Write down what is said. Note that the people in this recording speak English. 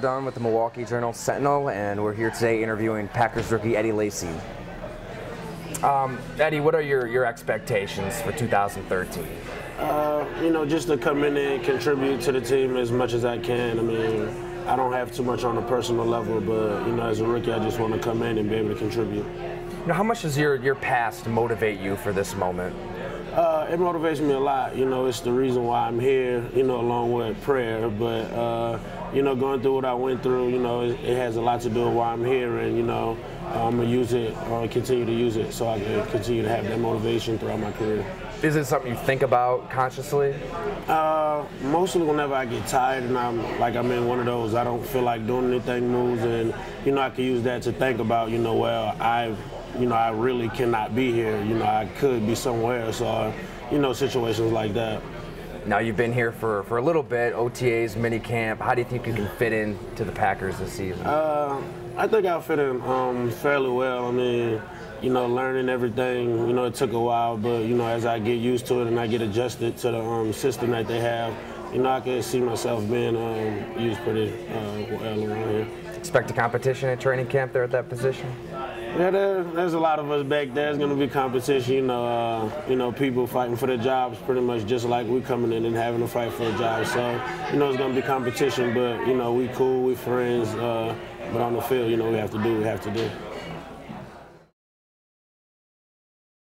Dunne with the Milwaukee Journal Sentinel, and we're here today interviewing Packers rookie Eddie Lacy. Um, Eddie, what are your, your expectations for 2013? Uh, you know, just to come in and contribute to the team as much as I can. I mean, I don't have too much on a personal level, but you know, as a rookie, I just want to come in and be able to contribute. Now, how much does your, your past motivate you for this moment? It motivates me a lot. You know, it's the reason why I'm here. You know, along with prayer. But uh, you know, going through what I went through, you know, it, it, has a lot to do with why I'm here, and you know, I'm gonna use it or continue to use it so I can continue to have that motivation throughout my career. Is it something you think about consciously? Uh, mostly whenever I get tired and I'm like I'm in one of those I don't feel like doing anything moves and you know I can use that to think about you know well I you know I really cannot be here you know I could be somewhere else or you know situations like that. Now you've been here for, for a little bit, OTAs, mini camp. How do you think you can fit in to the Packers this season? Uh, I think I'll fit in um, fairly well. I mean, you know, learning everything, you know, it took a while, but, you know, as I get used to it and I get adjusted to the um, system that they have, you know, I can see myself being um, used pretty uh, well around here. Expect a competition at training camp there at that position? Yeah, there, there's a lot of us back there. There's going to be competition. You know, uh, you know, people fighting for their jobs, pretty much just like we coming in and having to fight for a job. So, you know, it's going to be competition, but you know, we cool, we friends. Uh, but on the field, you know, we have to do what we have to do.